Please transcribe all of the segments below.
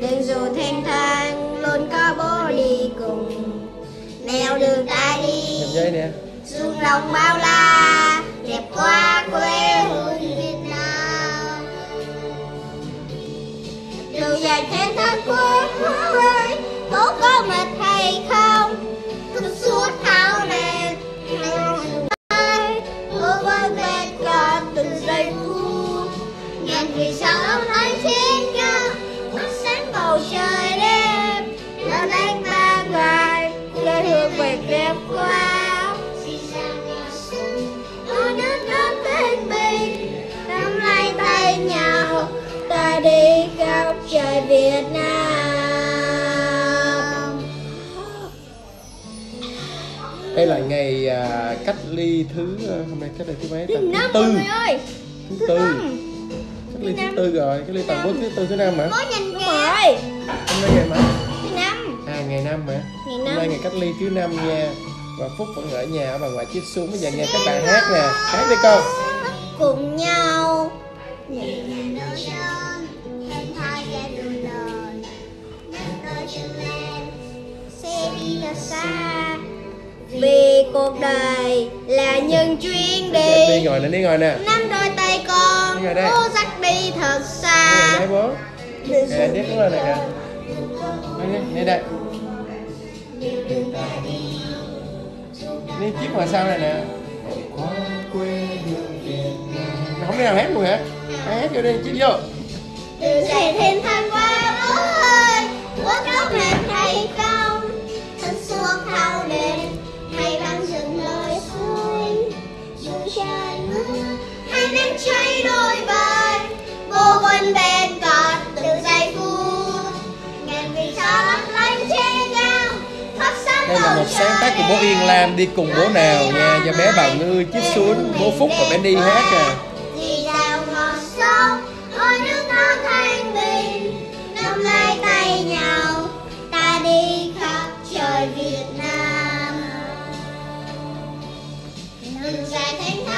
Đường dù thanh thang luôn có bố đi cùng. Nèo đường ta đi Xuân lòng bao la Về đêm qua Ôi nước non thanh bình Nắm lấy tay nhau Ta đi khắp trời Việt Nam. Đây là ngày à, cách ly thứ à, hôm nay cách ly thứ mấy ta? Thứ năm tư. ơi Thứ tư. Cách ly thứ tư rồi, cách ly toàn quốc thứ tư thứ năm hả? Có nhìn kìa. rồi. Hôm nay ngày mấy? Năm ngày năm hả? Ngày Hôm nay ngày cách ly thứ năm nha. Và Phúc vẫn ở nhà bà ngoại chiếc xuống bây giờ nghe các bạn hát nè. Hát đi con. Cùng nhau. Đi vì cuộc đời là những chuyến Đi đi ngồi nè, đi ngồi nè. Nắm đôi tay con Đi cố dắt đi thật Đi xa ngồi đây bố. Nè, đúng rồi nè. Đi đi, đi đây nên chiếc mà sao này nè Không đi nào hát luôn hả? Hát vô đi, chiếc vô từ sẽ thêm thăm sáng một sáng tác của bố Yên Lam đi cùng bố nào nha Do bé Bảo Ngư, chích xuống, bố Phúc và bé đi hát à Việt Nam. Ngọt sâu thánh nước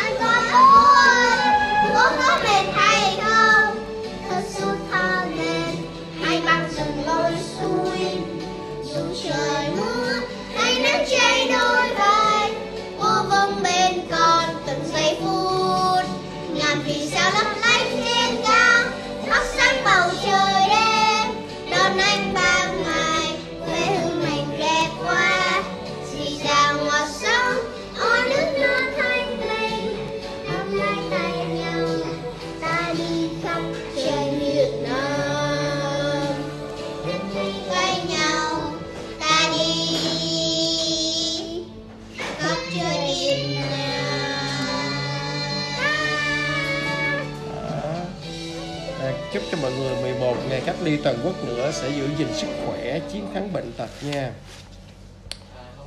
Chúc cho mọi người 11 ngày cách ly toàn quốc nữa sẽ giữ gìn sức khỏe, chiến thắng bệnh tật nha.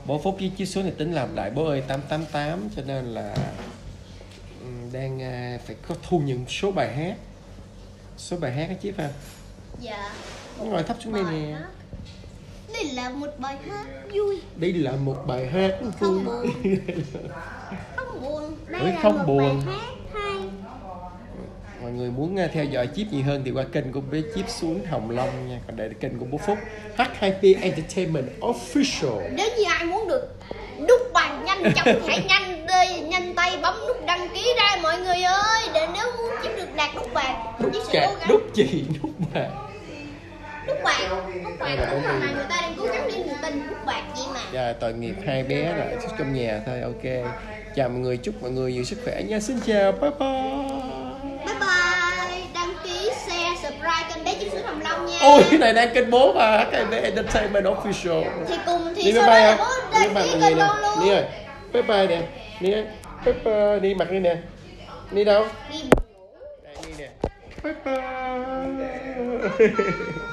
Bố Phúc với chiếc số này tính làm lại bố ơi 888 cho nên là ừm, đang à, phải có thu những số bài hát. Số bài hát á chiếc ha Dạ. Ngồi thấp xuống đây nè. Đây là một bài hát vui. Đây là một bài hát Không vui. Không buồn. Đây Ủa, là không một buồn. bài hát mọi người muốn à, theo dõi chip nhiều hơn thì qua kênh của bé chip xuống hồng long nha. Còn đây là kênh của bố phúc h2p entertainment official. Nếu như ai muốn được đúc bàn nhanh chóng hãy nhanh đi nhanh tay bấm nút đăng ký ra mọi người ơi. Để nếu muốn chiếm được đạt đúc bàn đúc gắng. đúc gì? Đúc bà đúc bàn đúc bàn đúng mà người ta đang cố gắng đi người tình đúc bàn vậy mà. Dạ, tội nghiệp hai bé sức trong nhà thôi ok. Chào mọi người chúc mọi người nhiều sức khỏe nha. Xin chào bye bye hồng long nha. Ôi cái này đang kênh bố mà cái bé entertainment official. Thì cùng thì đi sau đó là bố đăng ký kênh con luôn. ni ơi. Bye bye nè. Ni ơi. Bye bye đi mặt đi nè. Ni đâu? Đi đây ni nè. Bye bye